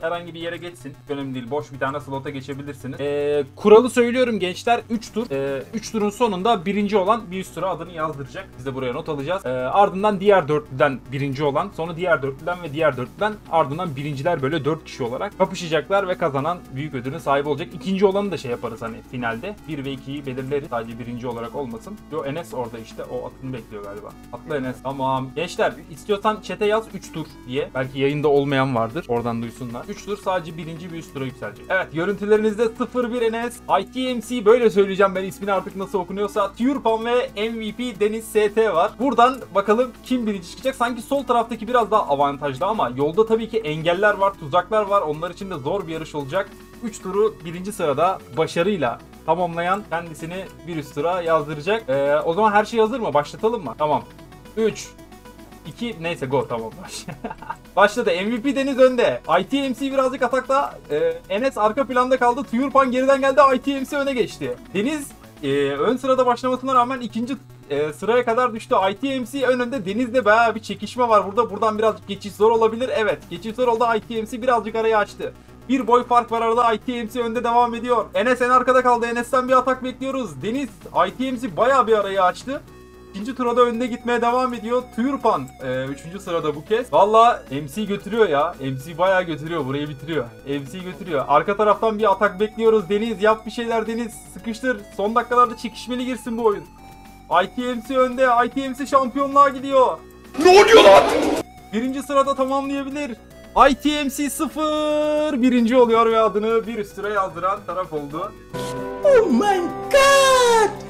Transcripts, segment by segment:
herhangi bir yere geçsin. Önemli değil. Boş bir tane slota geçebilirsiniz. Ee, kuralı söylüyorum gençler. 3 tur. 3 turun sonunda birinci olan bir üst tura adını yazdıracak. Biz de buraya not alacağız. Ee, ardından diğer dörtlüden birinci olan, sonra diğer dörtlüden ve diğer dörtlüden ardından birinciler böyle 4 kişi olarak kapışacaklar ve kazanan büyük ödülün sahibi olacak. İkinci olanı da şey yaparız hani finalde. 1 ve 2'yi belirleriz. Sadece birinci olarak olmasın. Yo Enes orada işte. O atını bekliyor galiba. Atla Enes. Tamam. Gençler istiyorsan chat'e yaz 3 tur diye. Belki yayında olmayan vardır. Oradan duysunlar. 3 tur sadece birinci bir üst tura yükselecek. Evet görüntülerinizde 01 Enes. ITMC böyle söyleyeceğim ben ismini artık nasıl okunuyorsa. Turpan ve MVP Deniz ST var. Buradan bakalım kim birinci çıkacak. Sanki sol taraftaki biraz daha avantajlı ama yolda tabii ki engeller var, tuzaklar var. Onlar için de zor bir yarış olacak. 3 turu birinci sırada başarıyla tamamlayan kendisini bir üst tura yazdıracak. Ee, o zaman her şey hazır mı? Başlatalım mı? Tamam. 3 2 neyse go tamam baş. Başladı. MVP Deniz önde. ITMC birazcık atakta. Ee, Enes arka planda kaldı. Tuyurpan geriden geldi. ITMC öne geçti. Deniz e, ön sırada başlamasına rağmen ikinci e, sıraya kadar düştü. ITMC önünde Deniz'de bayağı bir çekişme var burada. Buradan birazcık geçiş zor olabilir. Evet geçiş zor oldu. ITMC birazcık arayı açtı. Bir boy fark var arada ITMC önde devam ediyor. Enes en arkada kaldı. Enes'ten bir atak bekliyoruz. Deniz ITMC bayağı bir arayı açtı. İkinci turada önde gitmeye devam ediyor. Tuyurpan e, üçüncü sırada bu kez. Valla MC götürüyor ya. MC bayağı götürüyor. Burayı bitiriyor. MC götürüyor. Arka taraftan bir atak bekliyoruz. Deniz yap bir şeyler Deniz. Sıkıştır. Son dakikalarda çekişmeli girsin bu oyun. ITMC önde. ITMC şampiyonluğa gidiyor. Ne oluyor lan? Birinci sırada tamamlayabilir. ITMC 0 birinci oluyor ve adını bir üst sıra yazdıran taraf oldu. Oh my god!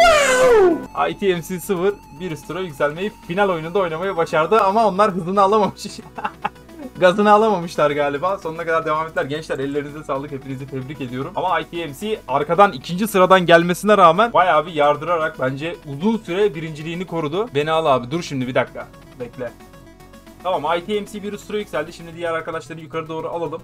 Wow! ITMC 0 bir üst tura yükselmeyi final oyununda oynamayı başardı ama onlar hızını alamamış. Gazını alamamışlar galiba. Sonuna kadar devam ettiler. Gençler ellerinize sağlık. Hepinizi tebrik ediyorum. Ama ITMC arkadan ikinci sıradan gelmesine rağmen bayağı bir yardırarak bence uzun süre birinciliğini korudu. Beni al abi. Dur şimdi bir dakika. Bekle. Tamam ITMC bir üst tura yükseldi. Şimdi diğer arkadaşları yukarı doğru alalım.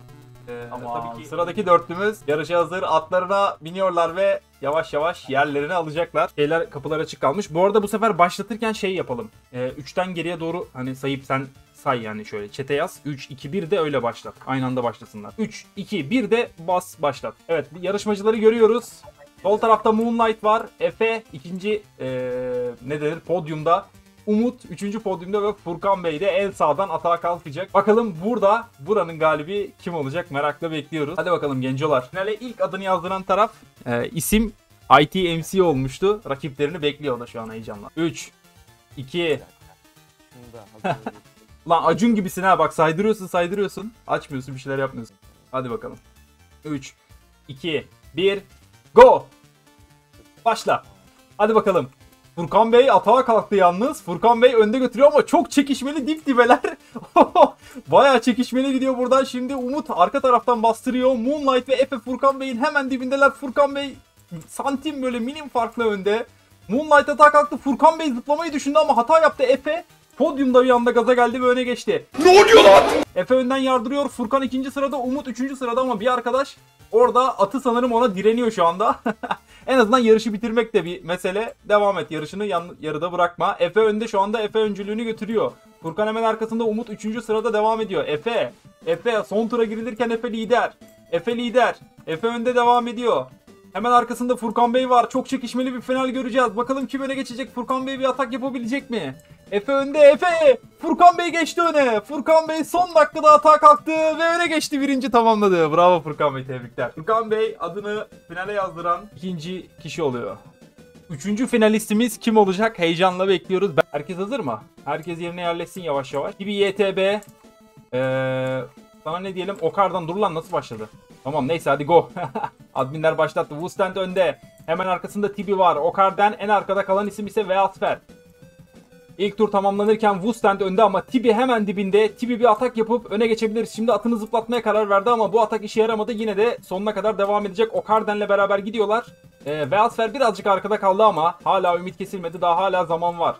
Ee, tabii ki sıradaki dörtlümüz yarışa hazır atlarına biniyorlar ve yavaş yavaş yerlerini alacaklar. Şeyler kapılar açık kalmış. Bu arada bu sefer başlatırken şey yapalım. Ee, 3'ten geriye doğru hani sayıp sen say yani şöyle çete yaz. 3, 2, 1 de öyle başlat. Aynı anda başlasınlar. 3, 2, 1 de bas başlat. Evet yarışmacıları görüyoruz. Sol tarafta Moonlight var. Efe ikinci ee, ne denir podyumda. Umut 3. podyumda ve Furkan Bey de en sağdan atağa kalkacak. Bakalım burada buranın galibi kim olacak merakla bekliyoruz. Hadi bakalım gencolar. Finale ilk adını yazdıran taraf e, isim ITMC olmuştu. Rakiplerini bekliyor da şu an heyecanla. 3 2 Lan Acun gibisin ha bak saydırıyorsun saydırıyorsun. Açmıyorsun bir şeyler yapmıyorsun. Hadi bakalım. 3 2 1 Go! Başla. Hadi bakalım. Furkan Bey atağa kalktı yalnız. Furkan Bey önde götürüyor ama çok çekişmeli dip dibeler. Bayağı çekişmeli gidiyor buradan. Şimdi Umut arka taraftan bastırıyor. Moonlight ve Efe Furkan Bey'in hemen dibindeler. Furkan Bey santim böyle minim farklı önde. Moonlight atağa kalktı. Furkan Bey zıplamayı düşündü ama hata yaptı Efe. Podyumda bir anda gaza geldi ve öne geçti. Ne oluyor lan? Efe önden yardırıyor. Furkan ikinci sırada, Umut üçüncü sırada ama bir arkadaş orada atı sanırım ona direniyor şu anda. en azından yarışı bitirmek de bir mesele. Devam et yarışını yan, yarıda bırakma. Efe önde şu anda Efe öncülüğünü götürüyor. Furkan hemen arkasında Umut üçüncü sırada devam ediyor. Efe, Efe son tura girilirken Efe lider. Efe lider. Efe önde devam ediyor. Hemen arkasında Furkan Bey var. Çok çekişmeli bir final göreceğiz. Bakalım kim öne geçecek? Furkan Bey bir atak yapabilecek mi? Efe önde Efe. Furkan Bey geçti öne. Furkan Bey son dakikada atağa kalktı ve öne geçti birinci tamamladı. Bravo Furkan Bey tebrikler. Furkan Bey adını finale yazdıran ikinci kişi oluyor. Üçüncü finalistimiz kim olacak? Heyecanla bekliyoruz. Herkes hazır mı? Herkes yerine yerleşsin yavaş yavaş. Gibi YTB. Ee, sana ne diyelim? Okar'dan dur lan nasıl başladı? Tamam neyse hadi go. Adminler başlattı. Wustand önde. Hemen arkasında Tibi var. Okar'dan en arkada kalan isim ise Veatfer. İlk tur tamamlanırken Wustand önde ama Tibi hemen dibinde. Tibi bir atak yapıp öne geçebilir. Şimdi atını zıplatmaya karar verdi ama bu atak işe yaramadı. Yine de sonuna kadar devam edecek. Okarden'le beraber gidiyorlar. E, Veatfer birazcık arkada kaldı ama hala ümit kesilmedi. Daha hala zaman var.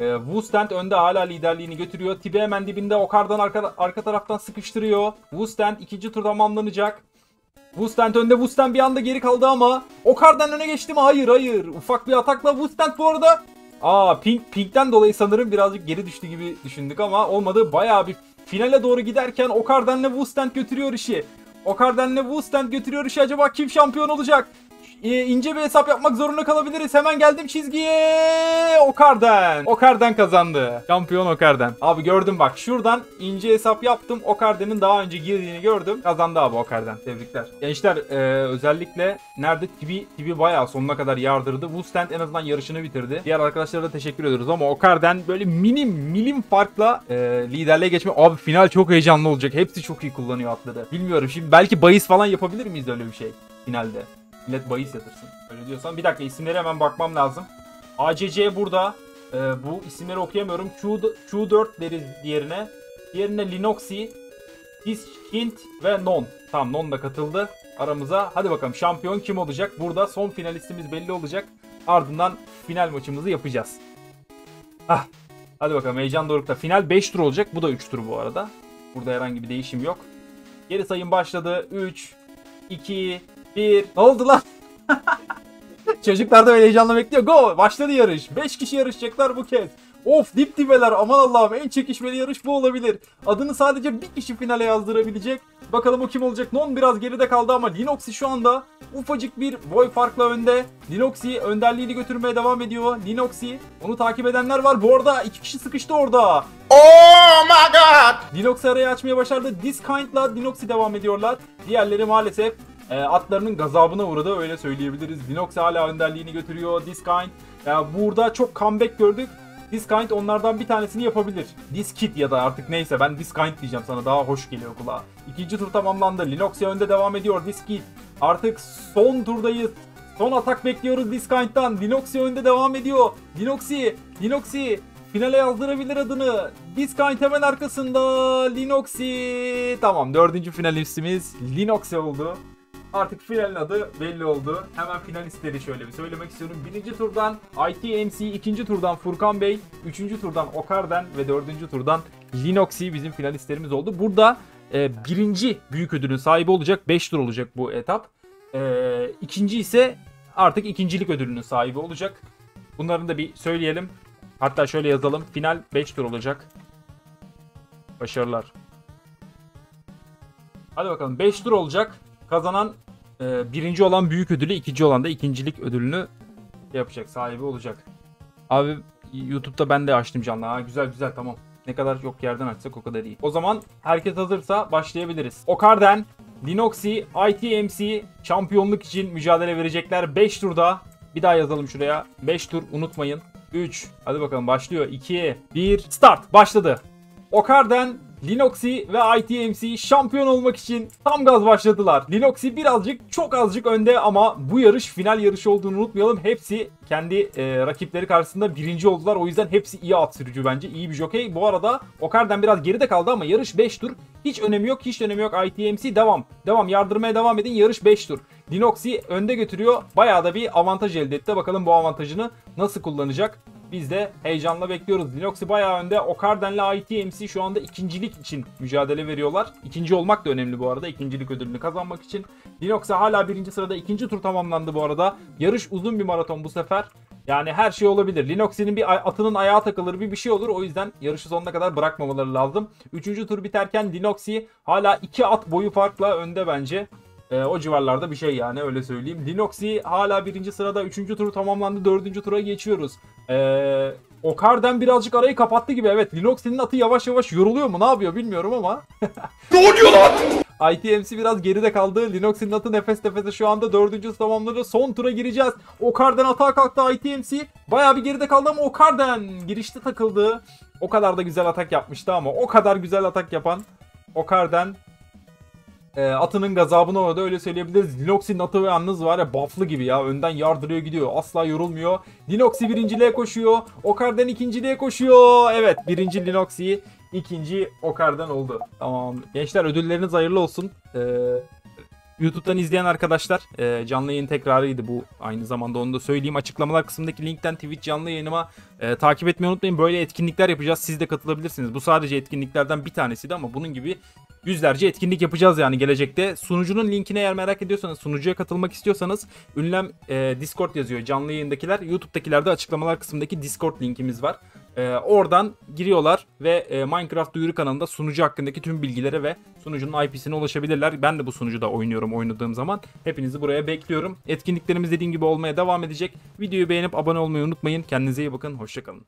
E, Wustand önde hala liderliğini götürüyor. Tibi hemen dibinde Okardan arka, arka taraftan sıkıştırıyor. Wustand ikinci tur tamamlanacak. Wustand önde. Wustand bir anda geri kaldı ama Okardan öne geçti mi? Hayır hayır. Ufak bir atakla Wustand bu arada Aa Pink Pink'ten dolayı sanırım birazcık geri düştü gibi düşündük ama olmadı. Bayağı bir finale doğru giderken Okarden'le Wustand götürüyor işi. Okarden'le Wustand götürüyor işi. Acaba kim şampiyon olacak? Ee, ince bir hesap yapmak zorunda kalabiliriz. Hemen geldim çizgiye. Okarden. Okarden kazandı. Şampiyon Okarden. Abi gördüm bak şuradan ince hesap yaptım. Okarden'in daha önce girdiğini gördüm. Kazandı abi Okarden. Tebrikler. Gençler e, özellikle nerede Tibi, Tibi bayağı sonuna kadar yardırdı. Wustand en azından yarışını bitirdi. Diğer arkadaşlara da teşekkür ediyoruz ama Okarden böyle minim milim farkla e, liderliğe geçme. Abi final çok heyecanlı olacak. Hepsi çok iyi kullanıyor atları. Bilmiyorum şimdi belki bahis falan yapabilir miyiz öyle bir şey finalde? Millet bahis yatırsın. Öyle diyorsan. Bir dakika isimlere hemen bakmam lazım. ACC burada. Ee, bu isimleri okuyamıyorum. Q, Q4 deriz diğerine. Diğerine Linoxi, Hint ve Non. Tamam Non da katıldı aramıza. Hadi bakalım şampiyon kim olacak? Burada son finalistimiz belli olacak. Ardından final maçımızı yapacağız. Ah. Hadi bakalım heyecan dorukta. Final 5 tur olacak. Bu da 3 tur bu arada. Burada herhangi bir değişim yok. Geri sayım başladı. 3, 2, 1. Ne oldu lan? Çocuklar da öyle heyecanla bekliyor. Go! Başladı yarış. 5 kişi yarışacaklar bu kez. Of dip dibeler aman Allah'ım en çekişmeli yarış bu olabilir. Adını sadece bir kişi finale yazdırabilecek. Bakalım o kim olacak. Non biraz geride kaldı ama Linoxi şu anda ufacık bir boy farkla önde. Linoxi önderliğini götürmeye devam ediyor. Linoxi onu takip edenler var. Bu arada iki kişi sıkıştı orada. Oh my god! Dinoxi arayı açmaya başardı. Discount'la Dinoxi devam ediyorlar. Diğerleri maalesef e, atlarının gazabına uğradı öyle söyleyebiliriz. Dinoxi hala önderliğini götürüyor. Discount ya burada çok comeback gördük. Discount onlardan bir tanesini yapabilir. Diskit ya da artık neyse ben Discount diyeceğim sana daha hoş geliyor kulağa. İkinci tur tamamlandı. Linoxi önde devam ediyor. Diskit artık son turdayız. Son atak bekliyoruz Discount'tan. Linoxi önde devam ediyor. Linoxi, Linoxi finale yazdırabilir adını. Discount hemen arkasında. Linoxi. Tamam dördüncü finalistimiz Linoxi oldu. Artık finalin adı belli oldu. Hemen finalistleri şöyle bir söylemek istiyorum. Birinci turdan ITMC, ikinci turdan Furkan Bey, üçüncü turdan Okarden ve dördüncü turdan Linoxi bizim finalistlerimiz oldu. Burada e, birinci büyük ödülün sahibi olacak. 5 tur olacak bu etap. E, ikinci ise artık ikincilik ödülünün sahibi olacak. Bunların da bir söyleyelim. Hatta şöyle yazalım. Final 5 tur olacak. Başarılar. Hadi bakalım 5 tur olacak. Kazanan e, birinci olan büyük ödülü, ikinci olan da ikincilik ödülünü yapacak, sahibi olacak. Abi YouTube'da ben de açtım canlı. Ha, güzel güzel tamam. Ne kadar yok yerden açsak o kadar iyi. O zaman herkes hazırsa başlayabiliriz. Okarden, Linoxi, ITMC şampiyonluk için mücadele verecekler. 5 turda. Bir daha yazalım şuraya. 5 tur unutmayın. 3. Hadi bakalım başlıyor. 2, 1. Start. Başladı. Okarden, Linoxi ve ITMC şampiyon olmak için tam gaz başladılar. Linoxi birazcık çok azıcık önde ama bu yarış final yarışı olduğunu unutmayalım. Hepsi kendi e, rakipleri karşısında birinci oldular. O yüzden hepsi iyi at sürücü bence. iyi bir jockey. Bu arada Okarden biraz geride kaldı ama yarış 5 tur. Hiç önemi yok. Hiç önemi yok. ITMC devam. Devam. Yardırmaya devam edin. Yarış 5 tur. Linoxi önde götürüyor. Bayağı da bir avantaj elde etti. Bakalım bu avantajını nasıl kullanacak? Biz de heyecanla bekliyoruz. Linoxi bayağı önde. Okarden'le ITMC şu anda ikincilik için mücadele veriyorlar. İkinci olmak da önemli bu arada. İkincilik ödülünü kazanmak için. Linoxi hala birinci sırada. ikinci tur tamamlandı bu arada. Yarış uzun bir maraton bu sefer. Yani her şey olabilir. Linoxi'nin bir atının ayağı takılır bir bir şey olur. O yüzden yarışı sonuna kadar bırakmamaları lazım. Üçüncü tur biterken Linoxi hala iki at boyu farkla önde bence. Ee, o civarlarda bir şey yani öyle söyleyeyim. Linoxi hala birinci sırada. Üçüncü turu tamamlandı. Dördüncü tura geçiyoruz. Ee, Okarden birazcık arayı kapattı gibi. Evet Linoxi'nin atı yavaş yavaş yoruluyor mu ne yapıyor bilmiyorum ama. Ne oluyor lan? ITMC biraz geride kaldı. Linox'in atı nefes nefese şu anda dördüncü tamamladı. Son tura gireceğiz. Okarden atağa kalktı ITMC. Baya bir geride kaldı ama Okarden girişte takıldı. O kadar da güzel atak yapmıştı ama o kadar güzel atak yapan Okarden e, atının gazabına uğradı öyle söyleyebiliriz. Linox'in atı ve yalnız var ya bufflı gibi ya. Önden yardırıyor gidiyor. Asla yorulmuyor. Linoxi birinciliğe koşuyor. Okarden ikinciliğe koşuyor. Evet birinci Linoxi ikinci Okarden oldu. Tamam. Gençler ödülleriniz hayırlı olsun. Ee, YouTube'dan izleyen arkadaşlar e, canlı yayın tekrarıydı bu aynı zamanda onu da söyleyeyim. Açıklamalar kısmındaki linkten Twitch canlı yayınıma e, takip etmeyi unutmayın. Böyle etkinlikler yapacağız. Siz de katılabilirsiniz. Bu sadece etkinliklerden bir tanesiydi ama bunun gibi yüzlerce etkinlik yapacağız yani gelecekte. Sunucunun linkini eğer merak ediyorsanız, sunucuya katılmak istiyorsanız ünlem e, Discord yazıyor canlı yayındakiler. YouTube'dakilerde açıklamalar kısmındaki Discord linkimiz var. Ee, oradan giriyorlar ve e, Minecraft duyuru kanalında sunucu hakkındaki tüm bilgilere ve sunucunun IP'sine ulaşabilirler. Ben de bu sunucuda oynuyorum oynadığım zaman. Hepinizi buraya bekliyorum. Etkinliklerimiz dediğim gibi olmaya devam edecek. Videoyu beğenip abone olmayı unutmayın. Kendinize iyi bakın. Hoşçakalın.